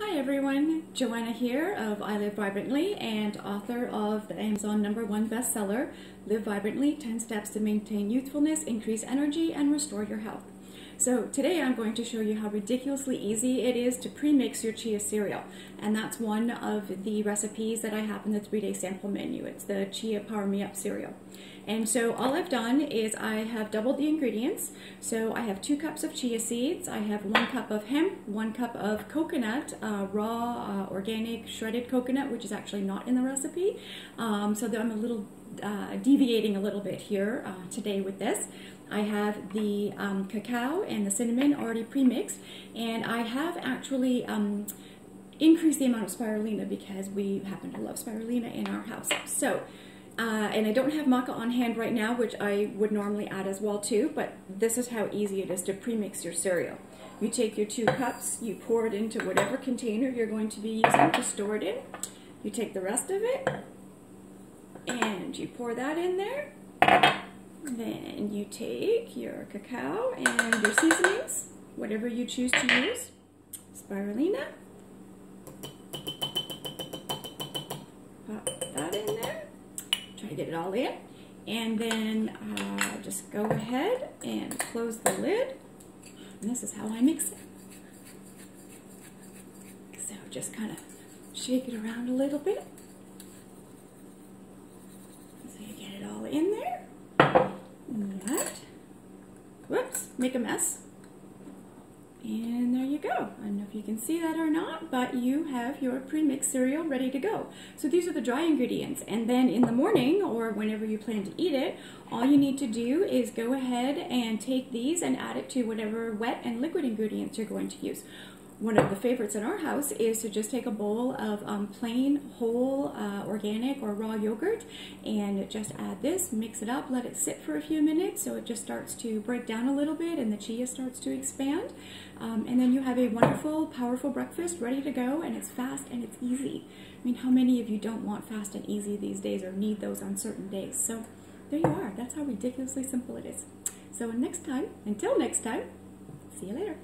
Hi everyone, Joanna here of I Live Vibrantly and author of the Amazon number one bestseller, Live Vibrantly 10 Steps to Maintain Youthfulness, Increase Energy, and Restore Your Health. So today I'm going to show you how ridiculously easy it is to pre-mix your chia cereal. And that's one of the recipes that I have in the three-day sample menu. It's the Chia Power Me Up cereal. And so all I've done is I have doubled the ingredients. So I have two cups of chia seeds, I have one cup of hemp, one cup of coconut, uh, raw, uh, organic, shredded coconut, which is actually not in the recipe. Um, so I'm a little uh, deviating a little bit here uh, today with this. I have the um, cacao and the cinnamon already pre-mixed, and I have actually um, increased the amount of spirulina because we happen to love spirulina in our house. So, uh, and I don't have maca on hand right now, which I would normally add as well too, but this is how easy it is to pre-mix your cereal. You take your two cups, you pour it into whatever container you're going to be using to store it in. You take the rest of it, you pour that in there. Then you take your cacao and your seasonings, whatever you choose to use. Spirulina. Pop that in there. Try to get it all in. And then uh, just go ahead and close the lid. And this is how I mix it. So just kind of shake it around a little bit. So you get it all in there. That. Whoops, make a mess. And there you go. I don't know if you can see that or not, but you have your pre-mixed cereal ready to go. So these are the dry ingredients. And then in the morning, or whenever you plan to eat it, all you need to do is go ahead and take these and add it to whatever wet and liquid ingredients you're going to use one of the favorites in our house is to just take a bowl of um, plain whole uh, organic or raw yogurt and just add this, mix it up, let it sit for a few minutes so it just starts to break down a little bit and the chia starts to expand. Um, and then you have a wonderful, powerful breakfast ready to go and it's fast and it's easy. I mean, how many of you don't want fast and easy these days or need those on certain days? So there you are. That's how ridiculously simple it is. So next time, until next time, see you later.